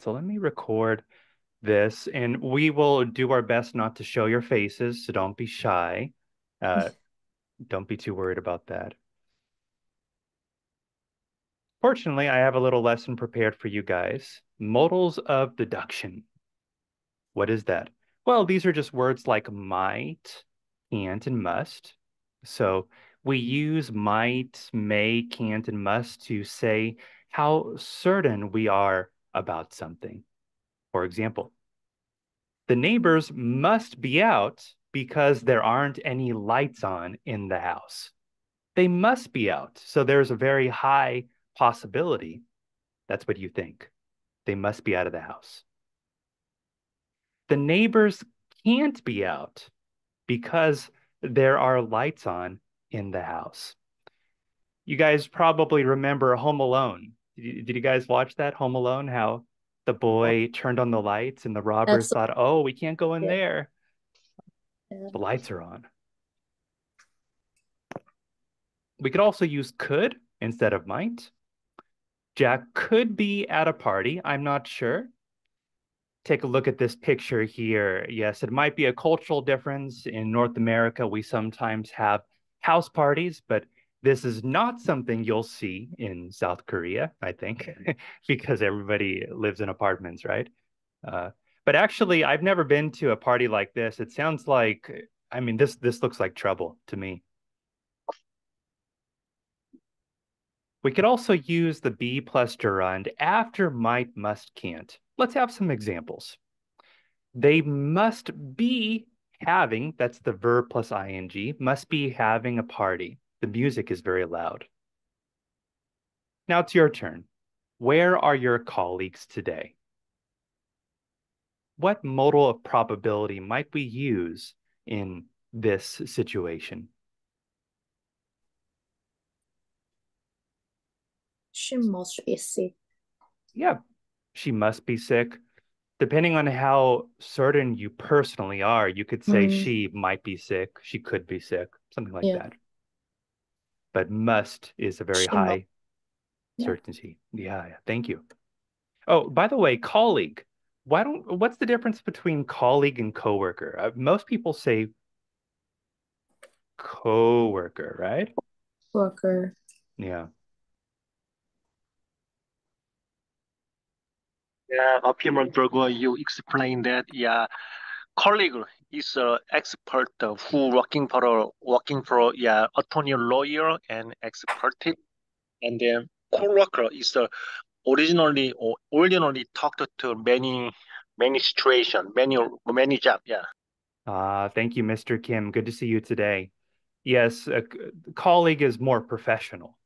So let me record this and we will do our best not to show your faces. So don't be shy. Uh, don't be too worried about that. Fortunately, I have a little lesson prepared for you guys. Modals of deduction. What is that? Well, these are just words like might, can't, and must. So we use might, may, can't, and must to say how certain we are about something. For example, the neighbors must be out because there aren't any lights on in the house. They must be out. So there's a very high possibility. That's what you think. They must be out of the house. The neighbors can't be out because there are lights on in the house. You guys probably remember Home Alone. Did you, guys watch that Home Alone? How the boy turned on the lights and the robbers thought, oh, we can't go in yeah. there. Yeah. The lights are on. We could also use could instead of might. Jack could be at a party. I'm not sure. Take a look at this picture here. Yes, it might be a cultural difference. In North America, we sometimes have house parties, but this is not something you'll see in South Korea, I think, because everybody lives in apartments, right? Uh, but actually, I've never been to a party like this. It sounds like, I mean, this this looks like trouble to me. We could also use the be plus gerund after might, must, can't. Let's have some examples. They must be having, that's the verb plus ing, must be having a party. The music is very loud. Now it's your turn. Where are your colleagues today? What modal of probability might we use in this situation? She must be sick. Yeah, she must be sick. Depending on how certain you personally are, you could say mm. she might be sick, she could be sick, something like yeah. that but must is a very high certainty. Yeah. yeah, thank you. Oh, by the way, colleague. Why don't? What's the difference between colleague and coworker? Uh, most people say coworker, right? Worker. Yeah. Yeah, opinion Burger, you explained that. Yeah, colleague is an expert who working for a working for yeah attorney lawyer and expert. And then co-worker is a originally or originally talked to many many situation many many job yeah. Uh thank you mr kim. Good to see you today. Yes a colleague is more professional.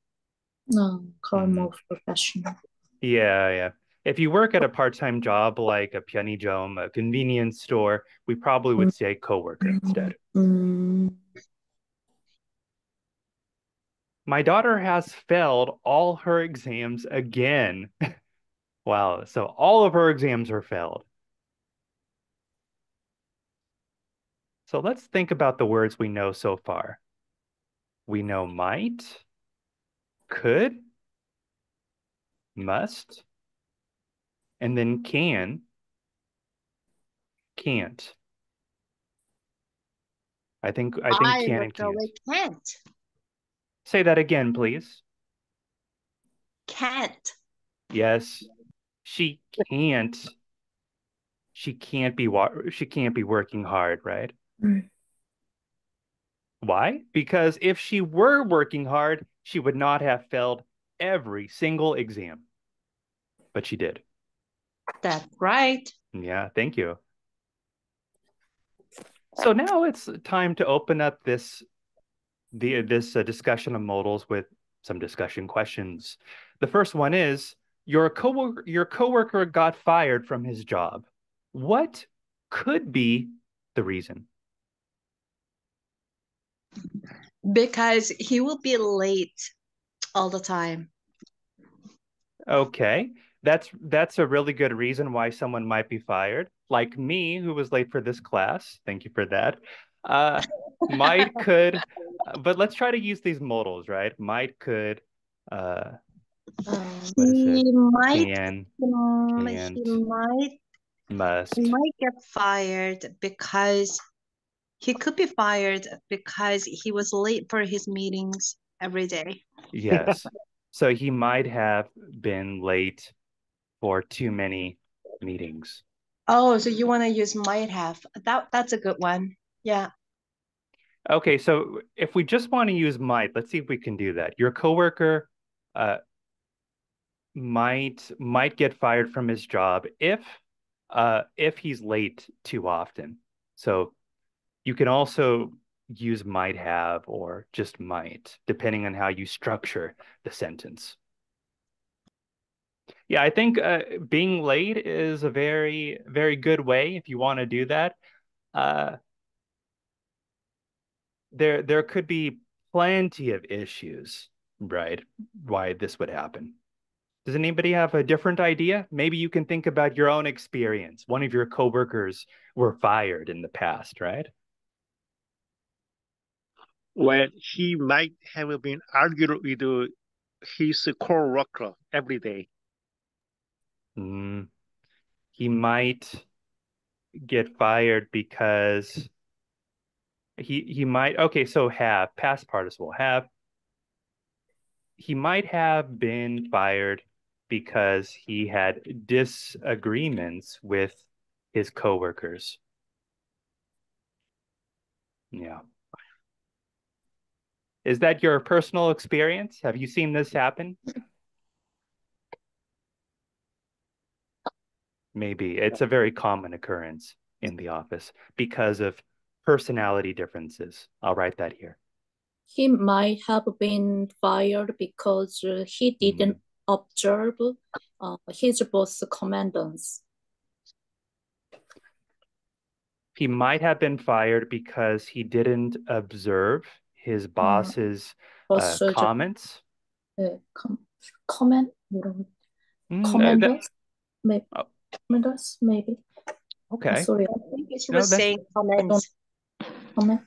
No call mm. more professional. Yeah yeah if you work at a oh. part-time job like a pianijom, a convenience store, we probably would mm-hmm. say coworker instead. My daughter has failed all her exams again. wow, so all of her exams are failed. So let's think about the words we know so far. We know might, could, must, and then mm-hmm. can, can't. I think I think I can and can't. can't. Say that again, please. Can't. Yes, she can't. She can't be she can't be working hard, right? right? Why? Because if she were working hard, she would not have failed every single exam. But she did. That's right. Yeah, thank you. So now it's time to open up this the this uh, discussion of modals with some discussion questions. The first one is your coworker your coworker got fired from his job. What could be the reason? Because he will be late all the time. Okay that's that's a really good reason why someone might be fired like me who was late for this class thank you for that uh might could but let's try to use these modals right might could uh What is it? He might, Can, um, he might, must. he might get fired because he could be fired because he was late for his meetings every day. Yes. So he might have been late for too many meetings. Oh, so you want to use might have. That that's a good one. Yeah. Okay, so if we just want to use might, let's see if we can do that. Your coworker uh might might get fired from his job if uh if he's late too often. So you can also use might have or just might, depending on how you structure the sentence. Yeah, I think uh, being late is a very, very good way if you want to do that. Uh, there, there could be plenty of issues, right? Why this would happen. Does anybody have a different idea? Maybe you can think about your own experience. One of your coworkers were fired in the past, right? Well, he might have been arguing with his co-worker every day. Mm, he might get fired because he he might okay, so have past participle have he might have been fired because he had disagreements with his coworkers. Yeah. Is that your personal experience? Have you seen this happen? maybe it's a very common occurrence in the office because of personality differences. I'll write that here. He might have been fired because uh, he didn't mm. observe uh, his boss commandments. He might have been fired because he didn't observe his mm-hmm. boss's mm-hmm. uh, uh comments. Uh, com- comment? Mm, comments? That commanders, maybe. okay. Sorry, I think she No, was that's- saying comments. comment.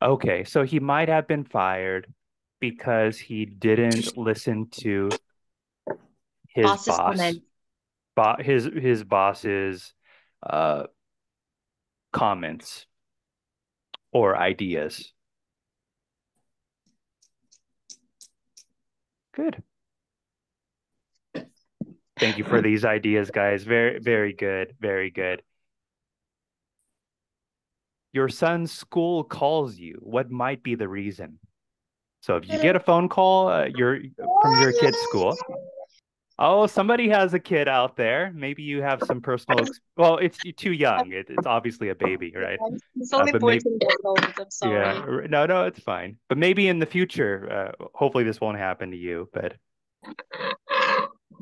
Okay, so he might have been fired because he didn't listen to his Boss's boss, comment. bo his his boss's uh comments or ideas. Good. Thank you for these ideas, guys. Very, very good. Very good. Your son's school calls you. What might be the reason? So if you get a phone call, uh, you're from your kid's school. Oh, somebody has a kid out there. Maybe you have some personal. Ex well, it's you're too young. It, it's obviously a baby, right? It's only Uh, but maybe- 14 years old. I'm sorry. Yeah. No, no, it's fine. But maybe in the future, uh, hopefully this won't happen to you. But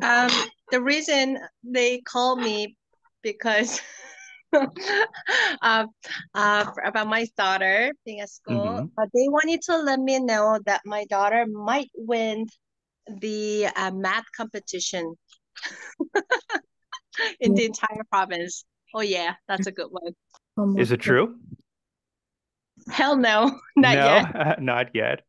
Um, the reason they called me because uh, uh, about my daughter being at school, Mhm. but they wanted to let me know that my daughter might win the uh, math competition in the entire province. Oh yeah, that's a good one. Oh is my it true? Hell no, not no, yet. not yet.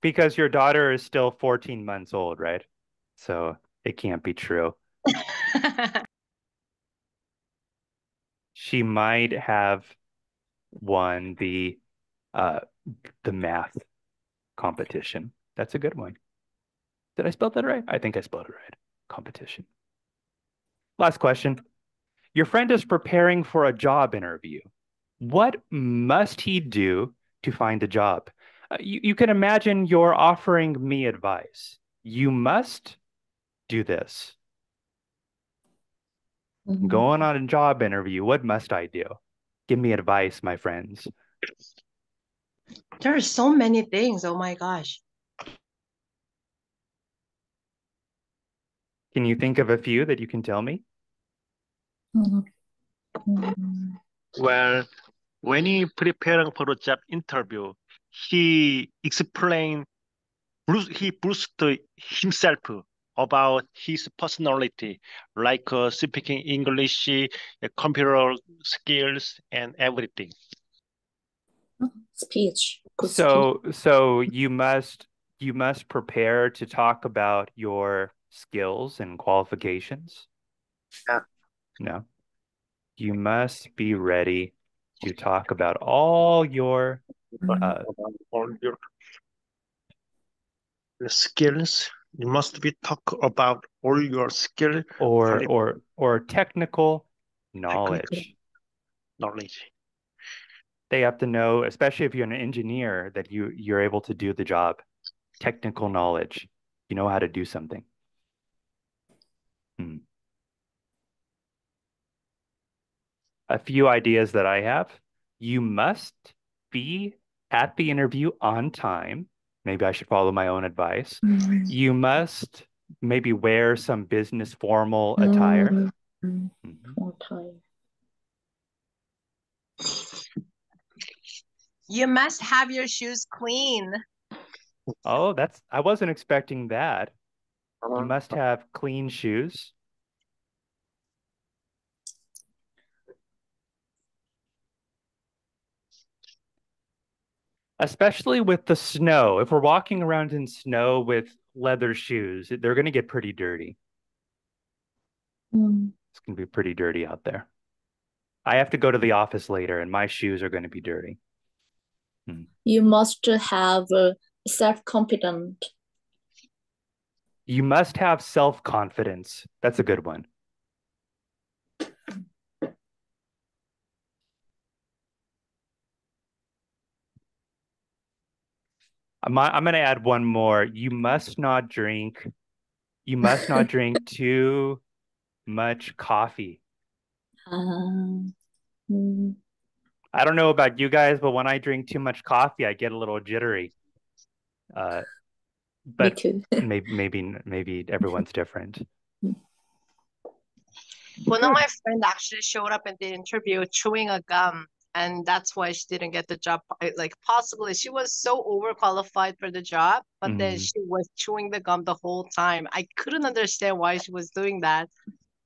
Because your daughter is still 14 months old, right? So it can't be true. She might have won the uh the math competition. That's a good one. Did I spell that right? I think I spelled it right. Competition. Last question. Your friend is preparing for a job interview. What must he do to find a job? Uh, you, you can imagine you're offering me advice. You must do this. Mhm. Going on a job interview, what must I do? Give me advice, my friends. There are so many things. Oh my gosh. Can you think of a few that you can tell me? Mhm. Mm, Well, when he preparing for a job interview, he explained, Bruce, he boosted himself about his personality, like uh, speaking English, uh, computer skills, and everything. Speech. So, so you must you must prepare to talk about your skills and qualifications? Yeah. No. You must be ready to talk about all your uh, all your your skills. You must be talk about all your skill or or or technical knowledge. knowledge. They have to know, especially if you're an engineer, that you you're able to do the job. Technical knowledge. You know how to do something. Hmm. A few ideas that I have. You must be at the interview on time. Maybe I should follow my own advice. You must maybe wear some business formal attire. Mm, Mhm. more time. You must have your shoes clean. Oh, that's I wasn't expecting that. You Uh, must have clean shoes. Especially with the snow. If we're walking around in snow with leather shoes, they're going to get pretty dirty. Mm, It's going to be pretty dirty out there. I have to go to the office later, and my shoes are going to be dirty. You must have uh, self-confident. You must have self-confidence. That's a good one. I'm, I'm going to add one more. You must not drink. You must not drink too much coffee. Um, mm, I don't know about you guys, but when I drink too much coffee, I get a little jittery. Uh, me but too. maybe maybe maybe everyone's different. One of my friends actually showed up in the interview chewing a gum, and that's why she didn't get the job. Like possibly she was so overqualified for the job, but then Mhm. she was chewing the gum the whole time. I couldn't understand why she was doing that,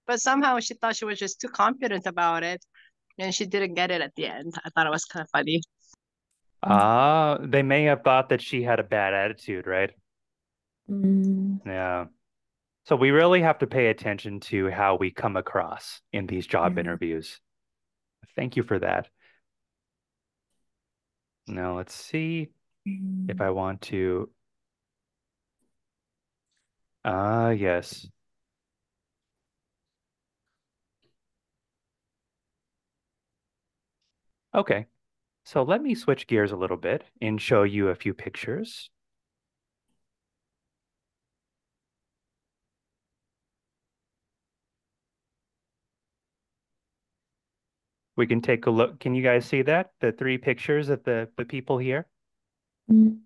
but somehow she thought she was just too confident about it, and she didn't get it at the end. I thought it was kind of funny. Ah, they may have thought that she had a bad attitude, right? Mm, Yeah. So we really have to pay attention to how we come across in these job Mhm. interviews. Thank you for that. Now let's see if I want to. Ah, yes. Okay. So let me switch gears a little bit and show you a few pictures. We can take a look. Can you guys see that? The three pictures of the, the people here? mm,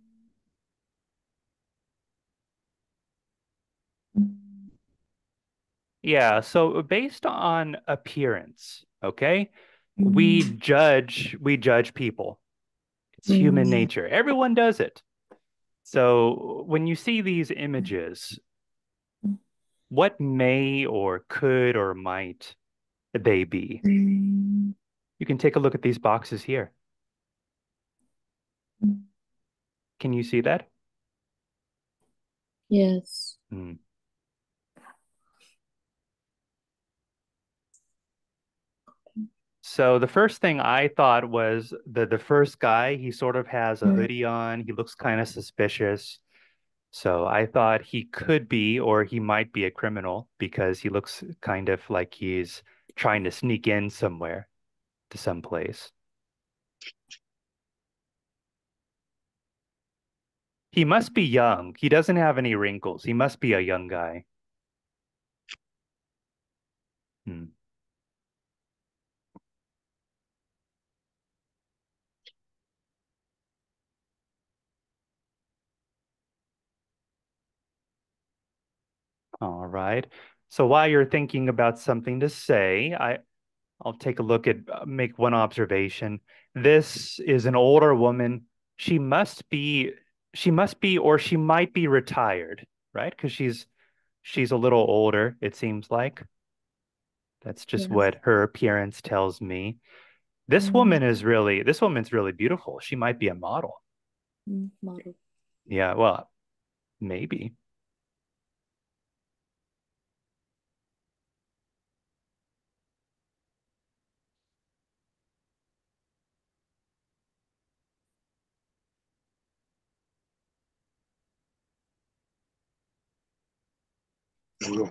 Yeah, so based on appearance, okay? We mm, judge we judge people. It's human Mm. nature. Everyone does it. So when you see these images, what may or could or might they be? mm, You can take a look at these boxes here. mm. Can you see that? Yes. Hmm. So the first thing I thought was the the first guy, he sort of has a Mm. hoodie on. He looks kind of suspicious. So I thought he could be or he might be a criminal because he looks kind of like he's trying to sneak in somewhere to some place. He must be young. He doesn't have any wrinkles. He must be a young guy. Hmm. All right. So while you're thinking about something to say, I I'll take a look at uh, make one observation. This is an older woman. She must be she must be or she might be retired, right? Because she's she's a little older, it seems like. That's just Yeah. what her appearance tells me. This Mm. woman is really this woman's really beautiful. She might be a model. Mm, model. Yeah, well, Maybe.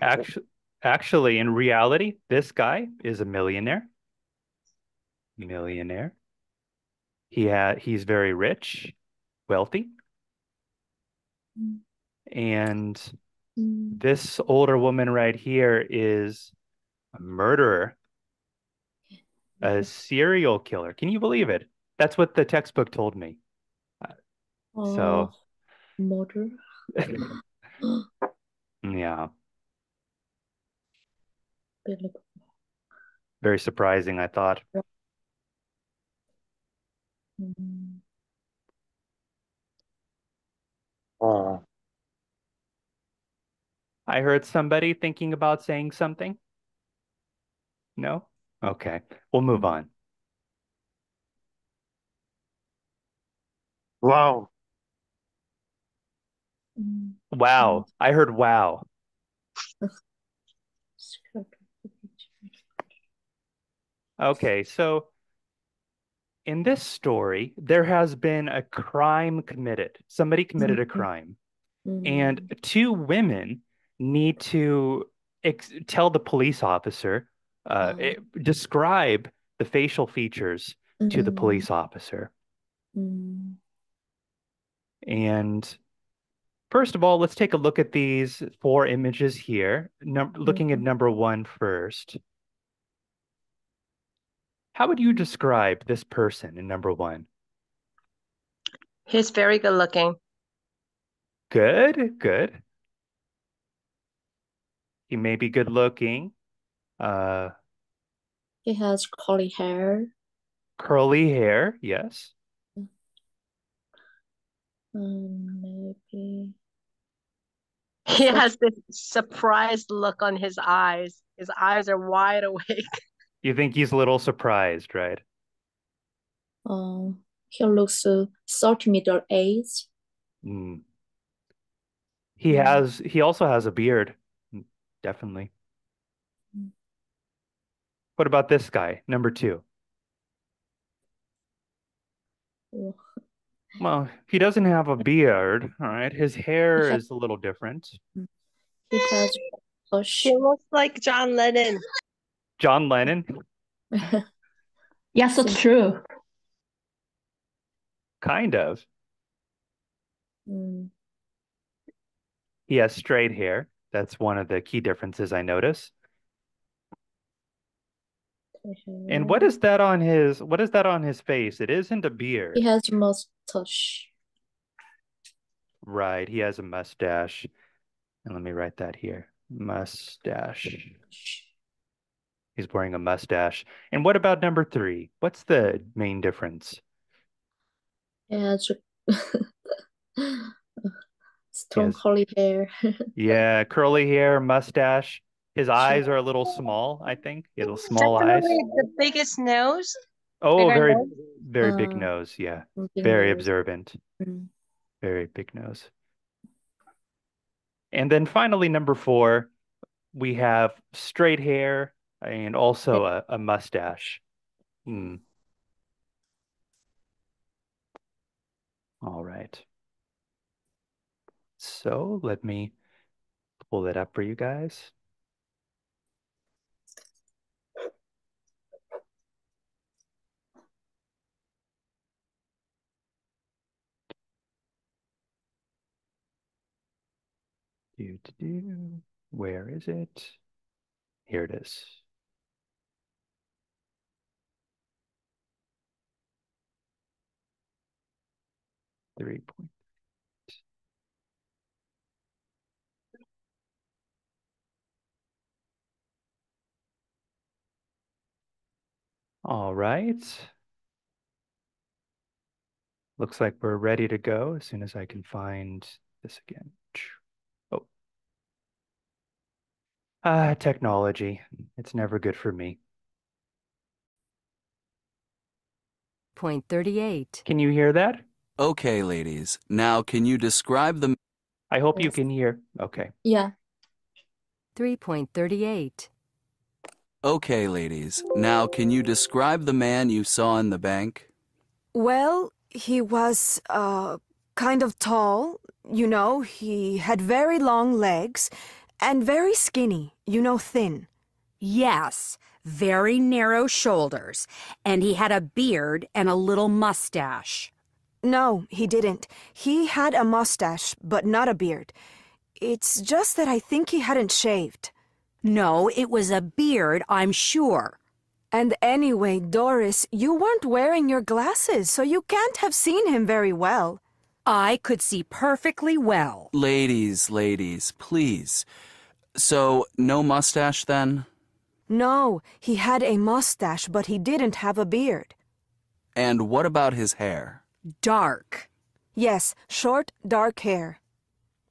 Actually, actually, in reality, this guy is a millionaire. Millionaire. He had he's very rich, wealthy. Mm. And Mm. this older woman right here is a murderer, a serial killer. Can you believe it? That's what the textbook told me. So, Oh, murder. yeah, Believable. Very surprising, I thought. Mm. Uh. I heard somebody thinking about saying something. No? Okay, we'll move on. Wow. Wow. I heard wow. Okay, so in this story, there has been a crime committed. Somebody committed a Mhm. crime, Mm. and two women need to ex tell the police officer, uh, Oh. eh, describe the facial features to the Mm. police officer. Mm. And first of all, let's take a look at these four images here. Num looking at Mhm. number one first. How would you describe this person in number one? He's very good looking. Good, good. He may be good looking. Uh, He has curly hair. curly hair, yes. Um, maybe. He has this surprised look on his eyes. His eyes are wide awake. You think he's a little surprised, right? Um, he looks uh, sort middle age. Mm. He Mm. has, he also has a beard. Mm, Definitely. Mm. What about this guy, number two? Oh, Well, he doesn't have a beard, all right. His hair is a little different. He has bush. He looks like John Lennon. John Lennon, Yes, it's true. kind of. Mm. He has straight hair. That's one of the key differences I notice. And what is that on his, what is that on his face? It isn't a beard. He has a mustache. Right, he has a mustache. And let me write that here. Mustache. He's wearing a mustache. And what about number three? What's the main difference? He has strong Yes. curly hair. Yeah, curly hair, mustache. His eyes are a little small, I think. Little small eyes. The biggest nose. Oh, bigger very, nose. very big Uh, nose. Yeah, very nose. observant. Mm. Very big nose. And then finally, number four, we have straight hair and also a, a mustache. Hmm. All right. So let me pull that up for you guys. Do, do, do. Where is it? Here it is. Three point. All right. Looks like we're ready to go as soon as I can find this again. Oh. Ah, technology. It's never good for me. Point 38. Can you hear that? Okay, ladies. Now, can you describe the I hope you can hear. Okay. Yeah. 3.38. Okay, ladies. Now, can you describe the man you saw in the bank? Well, he was, uh, kind of tall. You know, he had very long legs and very skinny, you know, thin. Yes, very narrow shoulders, and he had a beard and a little mustache. No, he didn't. He had a mustache, but not a beard. It's just that I think he hadn't shaved. No, it was a beard, I'm sure. And anyway, Doris, you weren't wearing your glasses, so you can't have seen him very well. I could see perfectly well. Ladies, ladies, please. So, no mustache then? No, he had a mustache, but he didn't have a beard. And what about his hair? Dark. Yes, short, dark hair.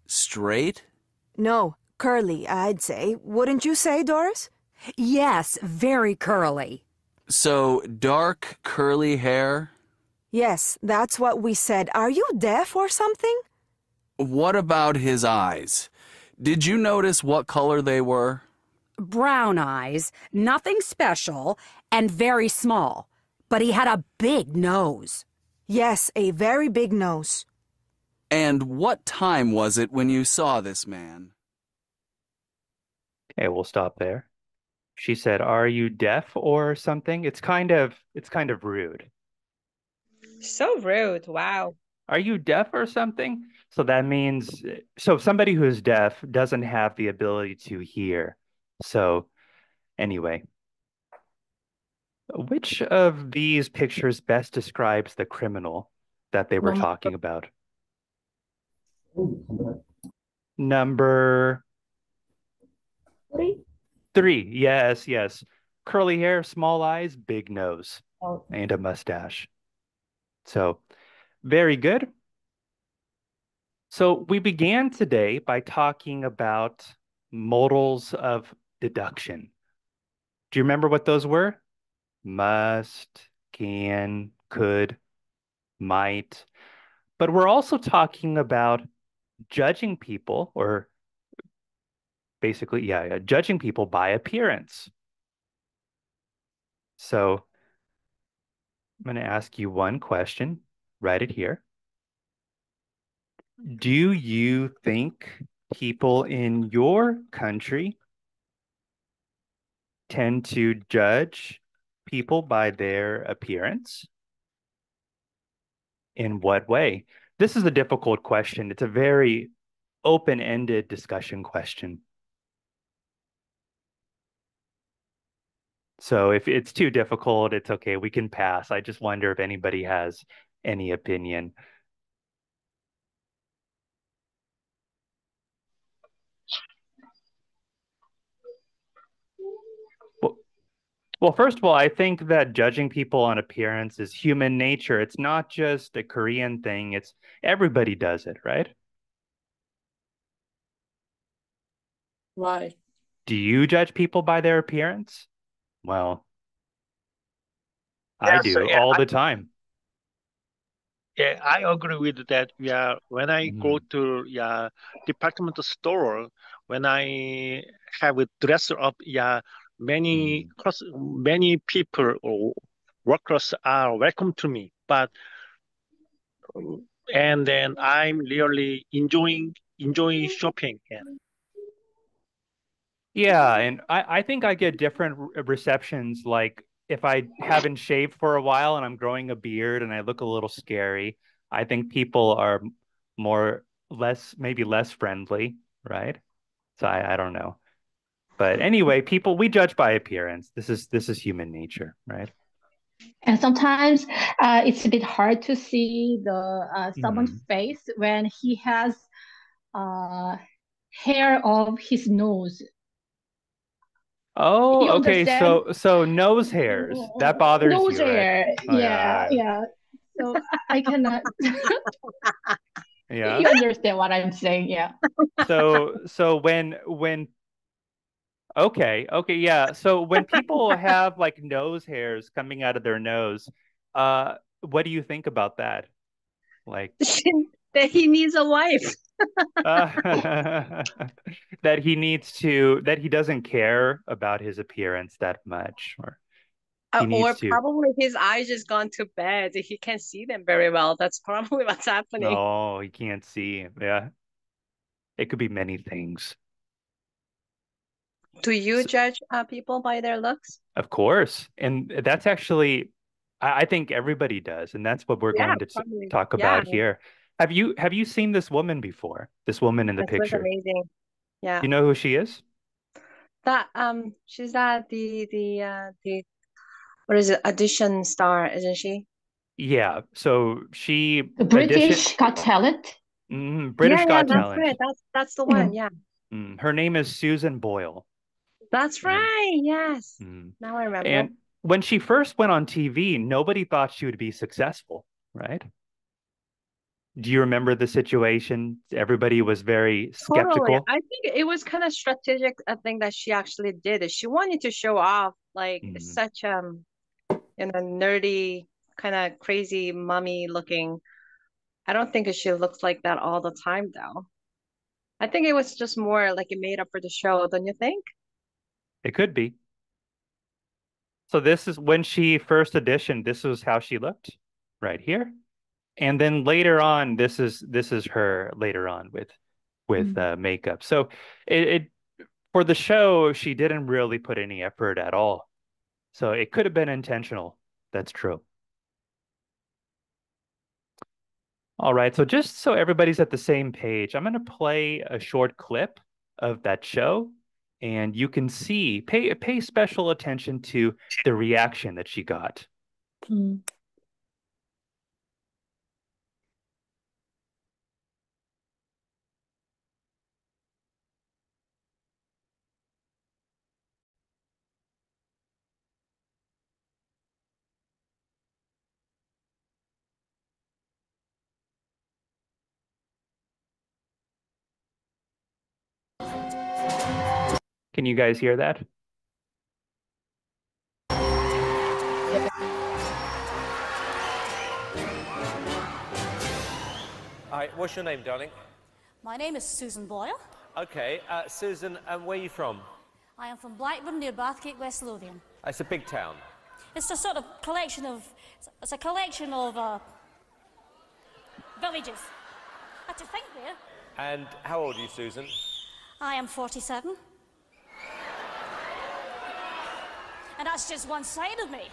Straight? No, curly, I'd say. Wouldn't you say, Doris? Yes, very curly. So, dark, curly hair? Yes, that's what we said. Are you deaf or something? What about his eyes? Did you notice what color they were? Brown eyes, nothing special, and very small. But he had a big nose. Yes, a very big nose. And what time was it when you saw this man? Okay, we'll stop there. She said, "Are you deaf or something?" It's kind of it's kind of rude. So rude. Wow. Are you deaf or something? So that means so somebody who is deaf doesn't have the ability to hear. So anyway, which of these pictures best describes the criminal that they were talking about? Number Three? three. Yes, yes. Curly hair, small eyes, big nose, Oh, and a mustache. So, very good. So, we began today by talking about modals of deduction. Do you remember what those were? Must, can, could, might. But we're also talking about judging people, or basically, yeah, yeah, judging people by appearance. So, I'm going to ask you one question. Write it here. Do you think people in your country tend to judge people by their appearance? In what way? This is a difficult question. It's a very open-ended discussion question. So if it's too difficult, it's okay. We can pass. I just wonder if anybody has any opinion. Well, first of all, I think that judging people on appearance is human nature. It's not just a Korean thing. It's everybody does it, right? right. Do you judge people by their appearance? Well, I Yes, do yeah, all I- the time. Yeah, I agree with that. Yeah, when I go Mhm. to yeah department store, when I have a dress up, yeah, many hmm. cross, many people or workers are welcome to me, but and then I'm really enjoying enjoying shopping. Yeah. Yeah, and I, I think I get different receptions. Like if I haven't shaved for a while and I'm growing a beard and I look a little scary, I think people are more less maybe less friendly, right? So I, I don't know. But anyway, people we judge by appearance. This is this is human nature, right? And sometimes uh, it's a bit hard to see the uh, someone's Mhm. face when he has uh, hair of his nose. Oh, okay. So so nose hairs. That bothers nose you, right? hair. Oh, yeah, yeah. yeah. So I cannot. Yeah. You understand what I'm saying? Yeah. So so when when okay, okay, yeah. So when people have like nose hairs coming out of their nose, uh what do you think about that? Like that he needs a wife. Uh, that he needs to that he doesn't care about his appearance that much or Uh, or to probably his eyes just gone to bed. He can't see them very well. That's probably what's happening. no he can't see yeah it could be many things Do you So- judge uh, people by their looks? of course and that's actually I, I think everybody does and that's what we're Yeah, going to t- probably. talk Yeah. about here have you have you seen this woman before this woman in the This picture amazing. Yeah. you know who she is That um she's at the the uh the what is it audition star, isn't she? yeah so she The auditioned- British Got Talent. Mhm, British yeah, Got yeah, Talent That's right. That's that's the one. Yeah. Mm, her name is Susan Boyle That's Mm. right. Yes. Mm. Now I remember. And when she first went on TV, nobody thought she would be successful, right? Do you remember the situation? Everybody was very Totally. skeptical. I think it was kind of strategic a thing that she actually did. She wanted to show off like Mhm. such um you know nerdy kind of crazy mummy looking. I don't think she looks like that all the time though. I think it was just more like it made up for the show, don't you think? It could be. So this is when she first auditioned, this was how she looked right here. And then later on, this is this is her later on with with uh, makeup. So it, it for the show, she didn't really put any effort at all. So it could have been intentional. That's true. All right, so just so everybody's at the same page, I'm going to play a short clip of that show, and you can see, pay pay special attention to the reaction that she got. Mm. Can you guys hear that? All right, what's your name, darling? My name is Susan Boyle. Okay, uh, Susan, and where are you from? I am from Blackburn near Bathgate, West Lothian. It's a big town. It's a sort of collection of, it's a collection of uh, villages. I had to think there. And how old are you, Susan? I am 47. And that's just one side of me.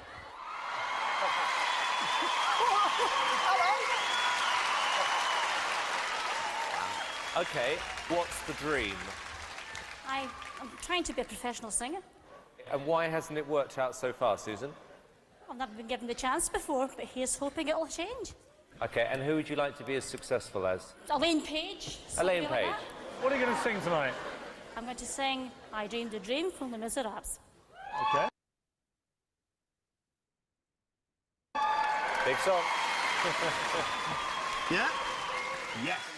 Okay, what's the dream? I, I'm trying to be a professional singer. And why hasn't it worked out so far, Susan? I've never been given the chance before, but here's hoping it'll change. Okay, and who would you like to be as successful as? Elaine Paige. Elaine Paige. that. What are you going to sing tonight? I'm going to sing I Dreamed a Dream from Les Miserables. Okay. Big song. Yeah? Yes.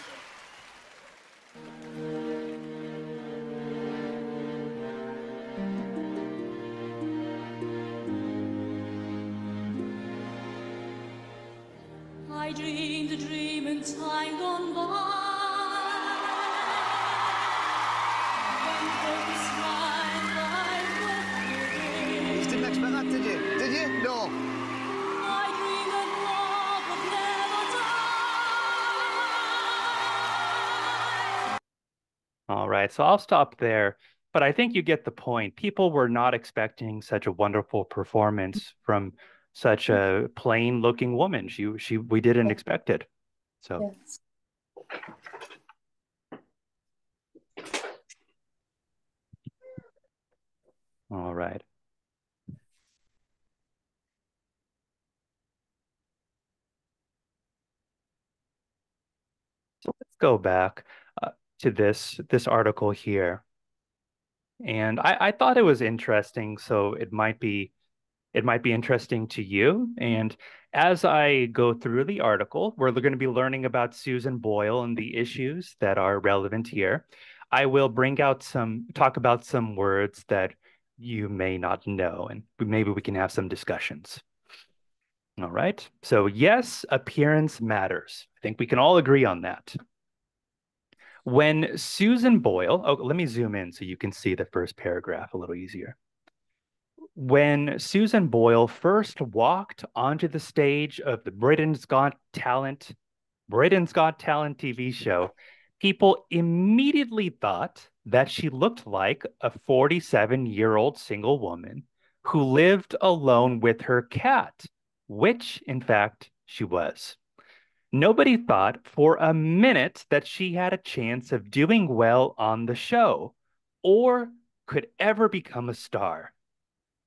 Right, so I'll stop there. But I think you get the point. People were not expecting such a wonderful performance from such a plain-looking woman. She she we didn't expect it. So Yes. all right. So let's go back to this this article here. And I, I thought it was interesting, so it might be it might be interesting to you. And as I go through the article, we're going to be learning about Susan Boyle and the issues that are relevant here. I will bring out some talk about some words that you may not know, and maybe we can have some discussions. All right. So yes, appearance matters. I think we can all agree on that. When Susan Boyle, oh, let me zoom in so you can see the first paragraph a little easier. When Susan Boyle first walked onto the stage of the Britain's Got Talent, Britain's Got Talent TV show, people immediately thought that she looked like a 47 year old single woman who lived alone with her cat, which in fact she was. Nobody thought for a minute that she had a chance of doing well on the show or could ever become a star.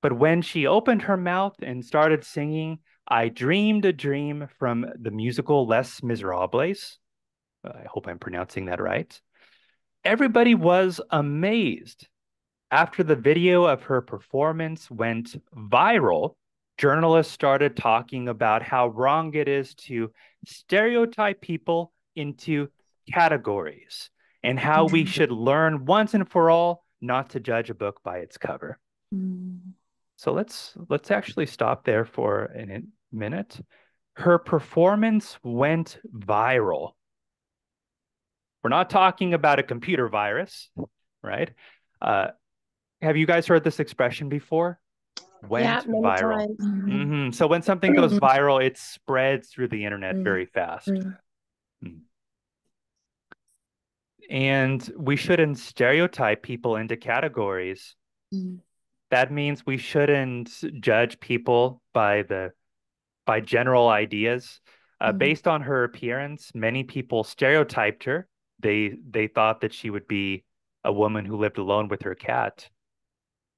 But when she opened her mouth and started singing, I dreamed a dream from the musical Les Miserables. I hope I'm pronouncing that right. Everybody was amazed. After the video of her performance went viral, journalists started talking about how wrong it is to stereotype people into categories and how we should learn once and for all not to judge a book by its cover. So let's let's actually stop there for a minute. Her performance went viral. We're not talking about a computer virus, right? Uh, have you guys heard this expression before? Went Yeah, many viral. times. Mhm. So when something goes viral, it spreads through the internet very fast. Mm. And we shouldn't stereotype people into categories. That means we shouldn't judge people by the by general ideas. Uh, Based on her appearance, many people stereotyped her. They they thought that she would be a woman who lived alone with her cat.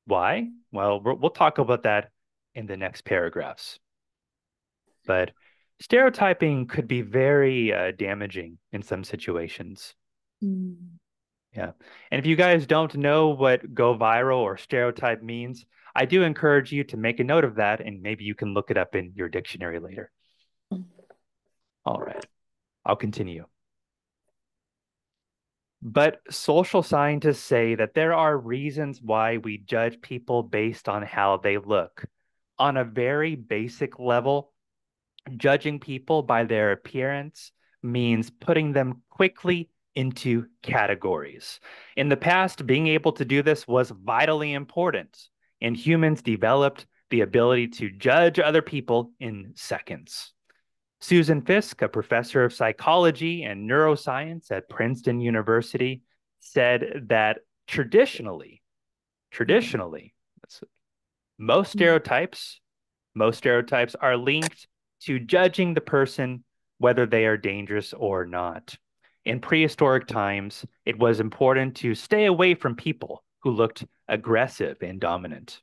Why? Well, we'll, talk about that in the next paragraphs. But stereotyping could be very uh, damaging in some situations. Yeah. And if you guys don't know what go viral or stereotype means, I do encourage you to make a note of that and maybe you can look it up in your dictionary later. All right. I'll continue. But social scientists say that there are reasons why we judge people based on how they look. On a very basic level, judging people by their appearance means putting them quickly into categories. In the past, being able to do this was vitally important, and humans developed the ability to judge other people in seconds. Susan Fiske, a professor of psychology and neuroscience at Princeton University, said that traditionally, traditionally, most hmm. stereotypes, most stereotypes are linked to judging the person whether they are dangerous or not. In prehistoric times, it was important to stay away from people who looked aggressive and dominant.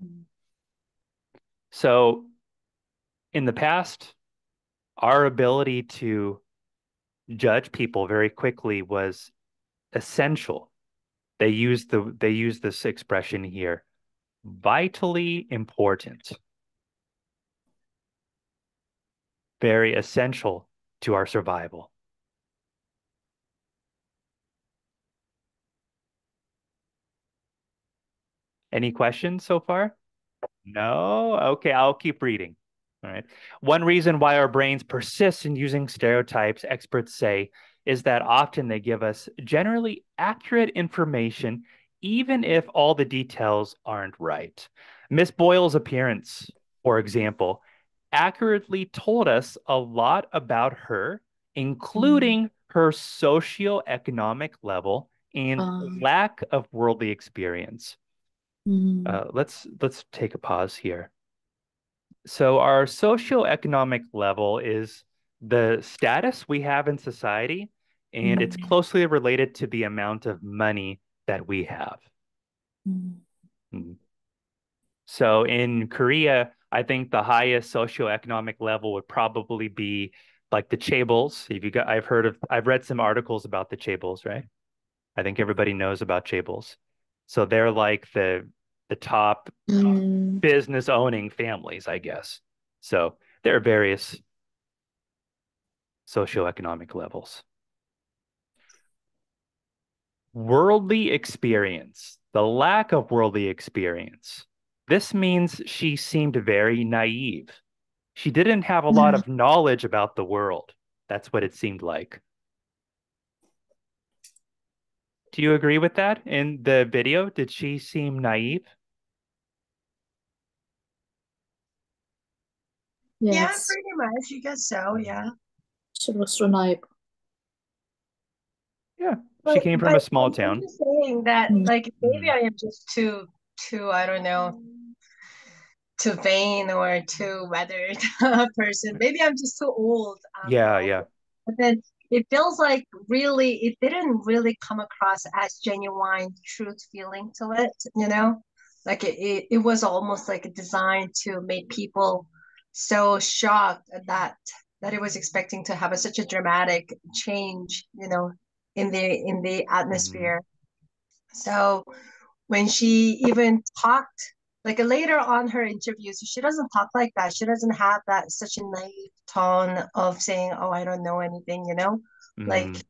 Hmm. So, in the past, our ability to judge people very quickly was essential. They use the they used this expression here, vitally important. Very essential to our survival. Any questions so far? No? Okay, I'll keep reading. All right. One reason why our brains persist in using stereotypes, experts say, is that often they give us generally accurate information, even if all the details aren't right. Miss Boyle's appearance, for example, accurately told us a lot about her, including her socioeconomic level and Um. lack of worldly experience. Uh, let's let's take a pause here. So our socioeconomic level is the status we have in society, and it's closely related to the amount of money that we have. Mm. So in Korea, I think the highest socioeconomic level would probably be like the chaebols. If you got, I've heard of, I've read some articles about the chaebols, right? I think everybody knows about chaebols. So they're like the the top mm. business owning families, I guess. So there are various socioeconomic levels. Worldly experience, the lack of worldly experience. This means she seemed very naive. She didn't have a lot mm. of knowledge about the world. That's what it seemed like. Do you agree with that? In the video, did she seem naive? Yeah, pretty much. You guess so, yeah. she was naive. Yeah, she came from a small town. just saying that Mm. like maybe Mhm. I am just too too I don't know too vain or too weathered a person. Maybe I'm just too old. I don't Yeah, yeah. But then it feels like really it didn't really come across as genuine truth feeling to it, you know? Like it, it, it was almost like designed to make people so shocked that that it was expecting to have a, such a dramatic change, you know, in the in the atmosphere. So when she even talked, like later on her interviews, she doesn't talk like that. She doesn't have that such a naive tone of saying, "Oh, I don't know anything," you know? Like Mhm.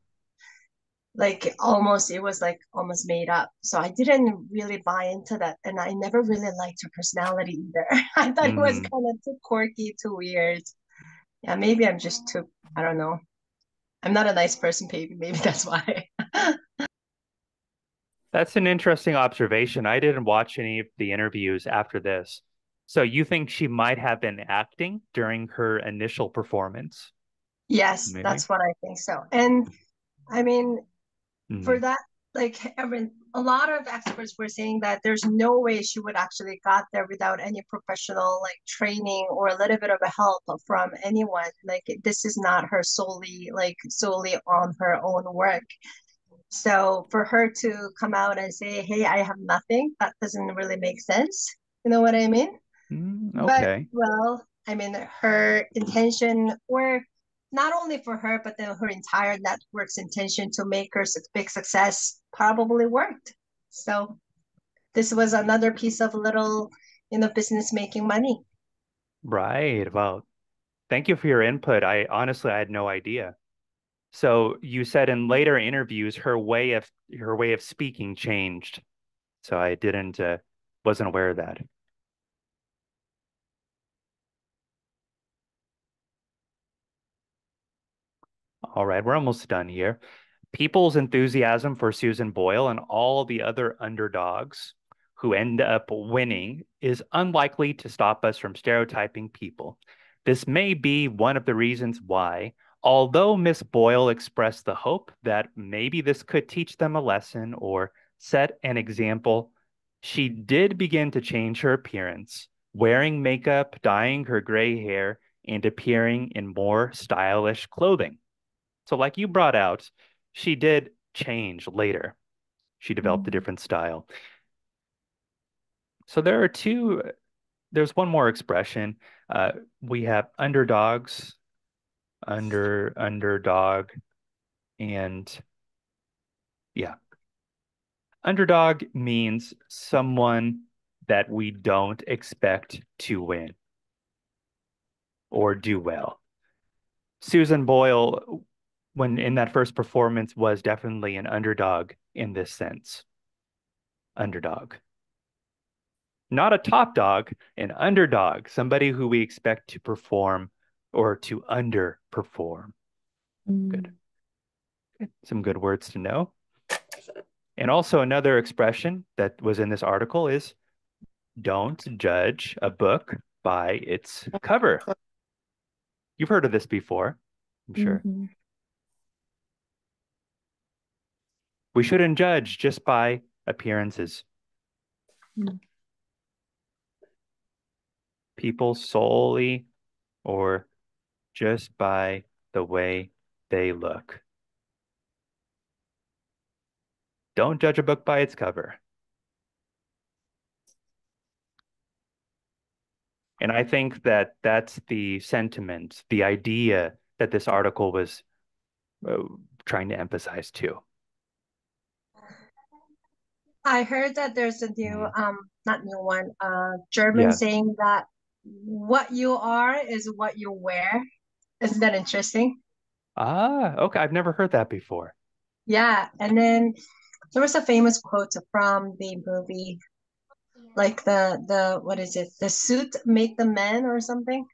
Like almost it was like almost made up. So I didn't really buy into that, and I never really liked her personality either. I thought it was Mhm. kind of too quirky, too weird. Yeah, maybe I'm just too, I don't know. I'm not a nice person, maybe. Maybe that's why. That's an interesting observation. I didn't watch any of the interviews after this. So you think she might have been acting during her initial performance? Yes, Maybe. that's what I think so. And I mean, for Mhm. that, like every, a lot of experts were saying that there's no way she would actually got there without any professional like training or a little bit of a help from anyone. Like this is not her solely like solely on her own work. So for her to come out and say, "Hey, I have nothing," that doesn't really make sense. You know what I mean? Mm, But okay. well, I mean, her intention, or not only for her, but then her entire network's intention to make her a big success probably worked. So this was another piece of little, you know, business making money. Right. Well, thank you for your input. I honestly I had no idea. So you said in later interviews her way of her way of speaking changed. So I didn't uh, wasn't aware of that. All right, we're almost done here. People's enthusiasm for Susan Boyle and all the other underdogs who end up winning is unlikely to stop us from stereotyping people. This may be one of the reasons why, although Miss Boyle expressed the hope that maybe this could teach them a lesson or set an example, she did begin to change her appearance, wearing makeup, dyeing her gray hair, and appearing in more stylish clothing. So, like you brought out, she did change later. She developed a Mm. different style. So there are two, there's one more expression. Uh, we have underdogs, under, underdog, and yeah. Underdog means someone that we don't expect to win or do well. Susan Boyle, when in that first performance, was definitely an underdog in this sense. Underdog. Not a top dog, an underdog, somebody who we expect to perform or to underperform. Good. Good. Some good words to know. And also another expression that was in this article is don't judge a book by its cover. You've heard of this before, I'm sure. Mhm. We shouldn't judge just by appearances. People solely or just by the way they look. Don't judge a book by its cover. And I think that that's the sentiment, the idea that this article was uh, trying to emphasize too. I heard that there's a new, Mhm. um, not new one, uh, German Yeah. saying that what you are is what you wear. Isn't that interesting? Ah, okay. I've never heard that before. Yeah, and then there was a famous quote from the movie, like the the what is it? The suit make the man or something.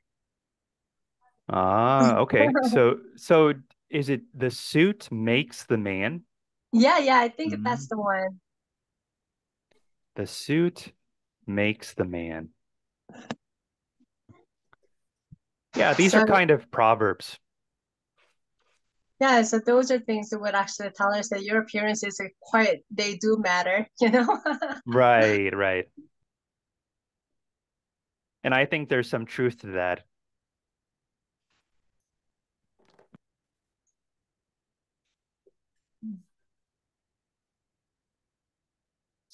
Ah, okay. So so is it the suit makes the man? Yeah, yeah, I think Mhm. that's the one. The suit makes the man. Yeah, these are kind of proverbs. Yeah, so those are things that would actually tell us that your appearances are quite, they do matter, you know? Right, right. And I think there's some truth to that.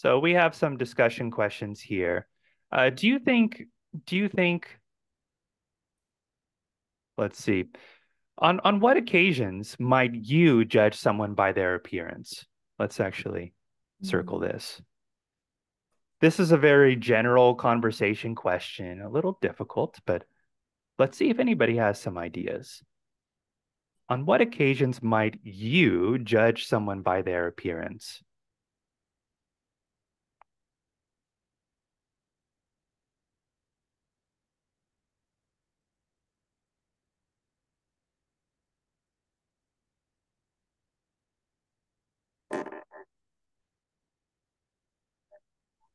So we have some discussion questions here. Uh, do you think, do you think, let's see, on on what occasions might you judge someone by their appearance? Let's actually circle this. This is a very general conversation question, a little difficult, but let's see if anybody has some ideas. On what occasions might you judge someone by their appearance?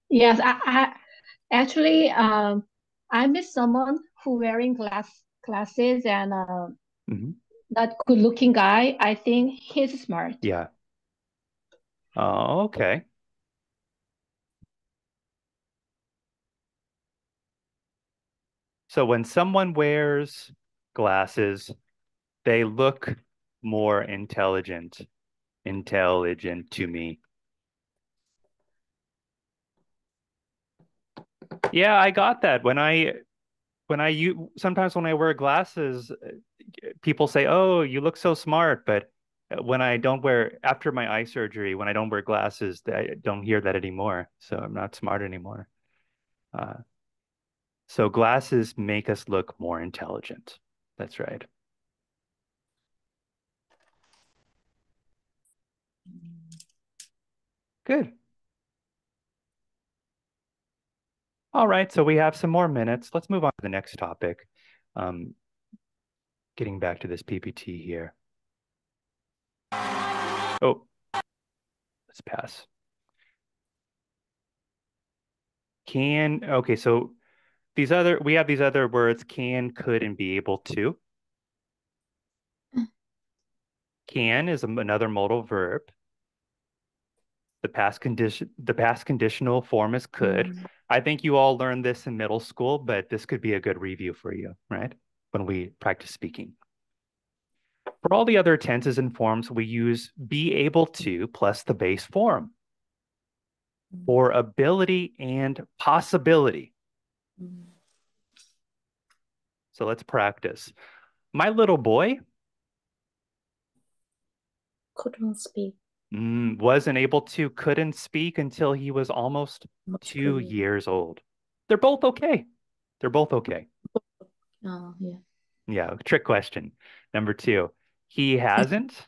Yes, I, I actually um I met someone who wearing glass glasses and uh, Mhm. that good looking guy. I think he's smart. Yeah. Oh, okay. So when someone wears glasses, they look more intelligent, intelligent to me. Yeah, I got that. When I when I you sometimes when I wear glasses, people say, "Oh, you look so smart," but uh, when I don't wear after my eye surgery, when I don't wear glasses, I don't hear that anymore. So I'm not smart anymore. Uh, so glasses make us look more intelligent. That's right. Good. All right, so we have some more minutes. Let's move on to the next topic. Um, getting back to this PPT here. Oh, let's pass. Can, okay, so these other, we have these other words, can, could, and be able to. Can is another modal verb. The past condition, the past conditional form is could. Mm-hmm. I think you all learned this in middle school, but this could be a good review for you, right? When we practice speaking. For all the other tenses and forms, we use be able to plus the base form mm-hmm. for ability and possibility. Mm-hmm. So let's practice. My little boy Couldn't speak. Mm, wasn't able to, couldn't speak until he was almost two good. years old. They're both okay. They're both okay. Oh, yeah. Yeah, trick question. Number two, he hasn't.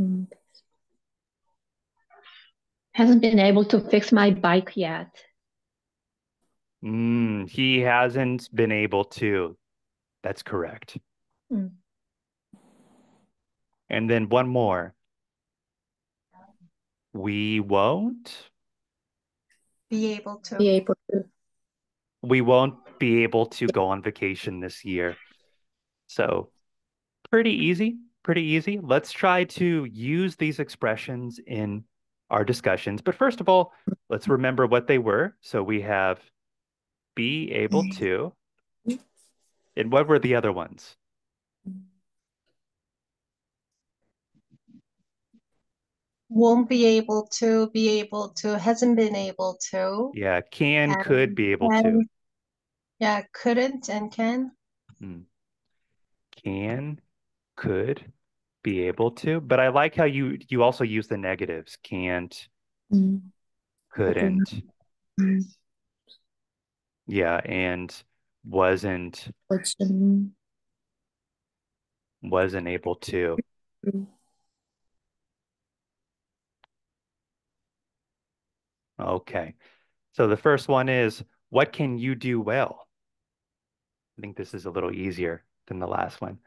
Mm. Hasn't been able to fix my bike yet. Mm, he hasn't been able to. That's correct. Mm. And then one more. We won't. Be able to. Be able to. We won't be able to go on vacation this year. So pretty easy, pretty easy. Let's try to use these expressions in our discussions. But first of all, let's remember what they were. So we have be able to. And what were the other ones? Won't be able to, be able to, hasn't been able to. Yeah, can, And could be able to. Yeah, couldn't and can. Hmm. Can, could, be able to. But I like how you you also use the negatives. Can't, Mm. couldn't. Mm. Yeah, and wasn't Wasn't. wasn't able to. Mm. Okay. So the first one is what can you do well? I think this is a little easier than the last one.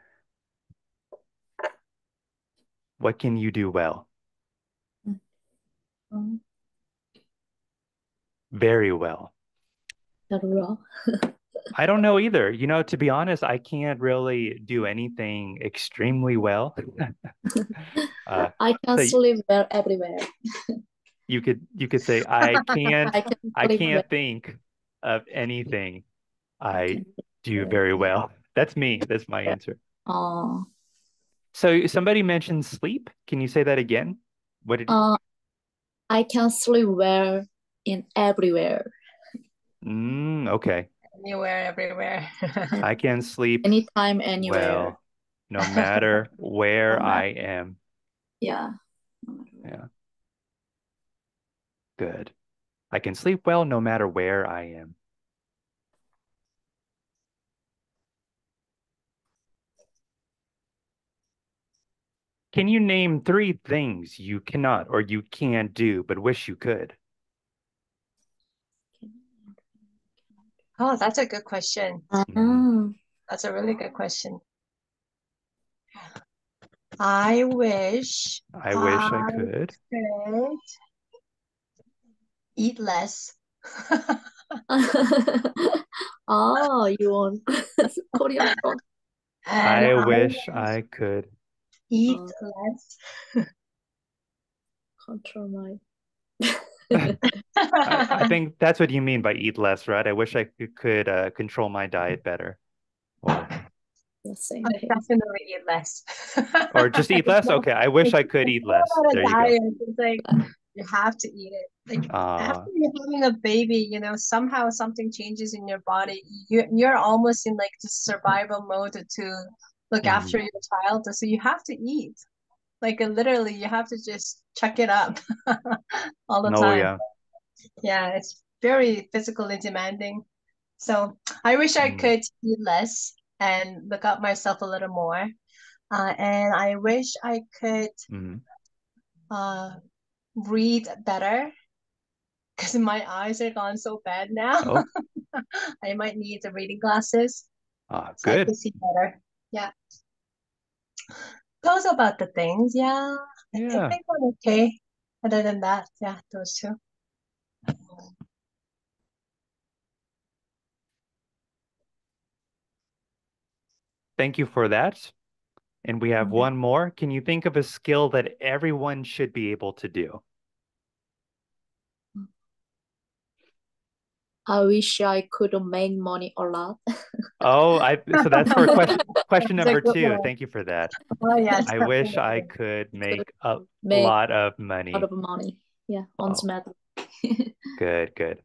What can you do well? Um, Very well. very well. I don't know either. You know, to be honest, I can't really do anything extremely well. Uh, I can so sleep well everywhere. You could you could say I can't I can I can't well. think of anything I do very well. That's me. That's my answer. oh So somebody mentioned sleep. Can you say that again? What did uh, I can sleep well in everywhere. Mm, okay. Anywhere, everywhere. I can sleep Anytime, anywhere. well, no matter where No I am. Yeah. Yeah. Good. I can sleep well no matter where I am. Can you name three things you cannot or you can't do but wish you could? Oh, that's a good question. Mm-hmm. That's a really good question. I wish I wish I I could. could eat less. oh, you want Korean food? I wish I could. eat Uh, less. control my. I, I think that's what you mean by eat less, right? I wish I could, could uh, control my diet better. Or, the same I page. definitely eat less. or just eat less? Okay, I wish I could eat less. There you go. It's like you have to eat it. Like Uh, after you're having a baby, you know, somehow something changes in your body. You you're almost in like just survival mode to look Mhm. after your child. So you have to eat. Like uh, literally, you have to just check it up all the no, time. yeah. Yeah, it's very physically demanding. So I wish I Mm. could eat less and look up myself a little more. Uh, and I wish I could Mhm. uh, read better because my eyes are gone so bad now. Oh, I might need the reading glasses ah, so I good. can see better. Yeah. Those about the things. Yeah. I, I think I'm okay. Other than that, yeah, those two. Thank you for that. And we have Mhm. one more. Can you think of a skill that everyone should be able to do? I wish I could make money a lot. Oh, I so that's for question question number two. one. Thank you for that. Oh, yes, I wish I could make a Make lot of a money. lot of money. Yeah, on Oh, matter. good, good.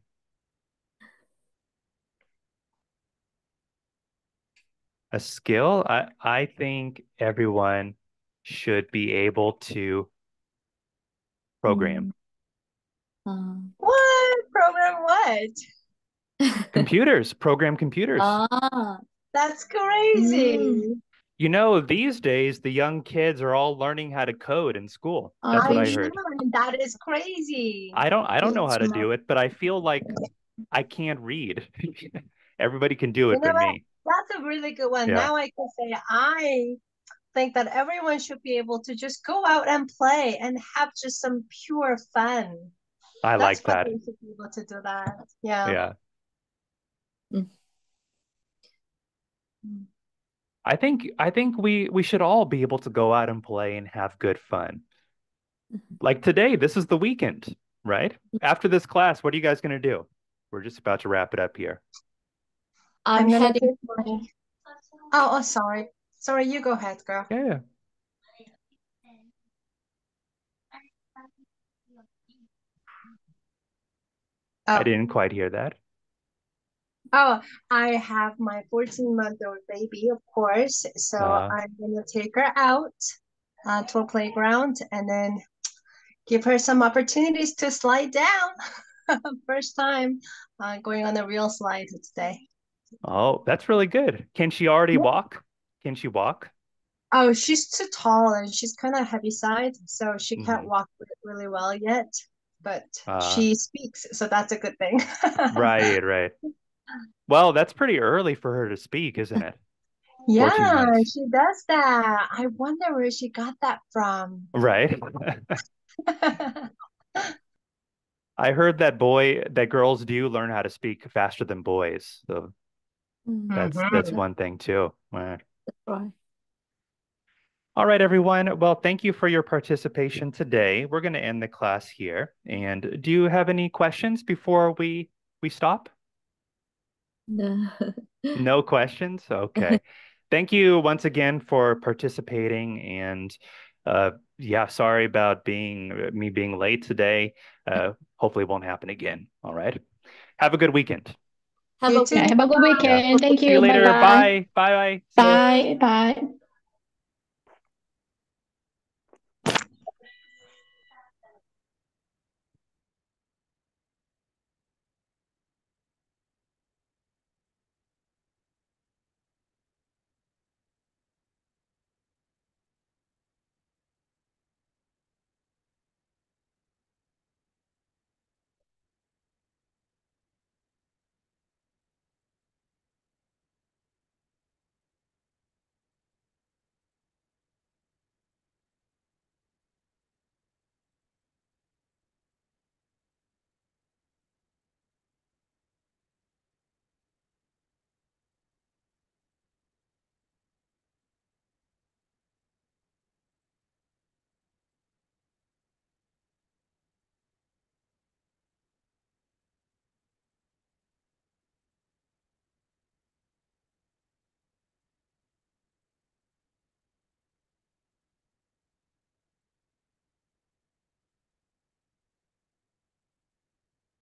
A skill, I I think everyone should be able to program. Um, What? Program what? Computers, program computers. ah, That's mm, crazy. You know, these days the young kids are all learning how to code in school. That's what I I know, heard. that is crazy. I don't I don't know how to do it, but I feel like I can't read. Everybody can do You it know but what? me. That's a really good one. Yeah. Now I can say I think that everyone should be able to just go out and play and have just some pure fun. I That's like that. should be able to do that. Yeah. Yeah. Mm. I think I think we we should all be able to go out and play and have good fun. Like today, this is the weekend, right? After this class, what are you guys going to do? We're just about to wrap it up here. I'm I'm heading. oh, oh sorry. Sorry, you go ahead, girl. Yeah. yeah. I Oh, didn't quite hear that. Oh, I have my 14 month old baby, of course. So Uh, I'm gonna take her out uh, to a playground and then give her some opportunities to slide down. First time uh, going on a real slide today. oh, that's really good. Can she already Yeah. walk? Can she walk? Oh, she's too tall and she's kind of heavy side, so she can't hmm walk really well yet, but Uh, she speaks, so that's a good thing. right, right. Well, that's pretty early for her to speak, isn't it? Yeah, she does that. I wonder where she got that from. Right. I heard that boy that girls do learn how to speak faster than boys. So that's that's Mhm. one thing too. Right. Right. All right, everyone. Well, thank you for your participation today. We're going to end the class here. And do you have any questions before we we stop? No. No questions? Okay. Thank you once again for participating and uh yeah, sorry about being me being late today. Uh hopefully it won't happen again. All right. Have a good weekend. Have You a too. Have a good weekend. Thank See you you. later. Bye-bye. Bye. Bye bye. See ya. Bye. Bye.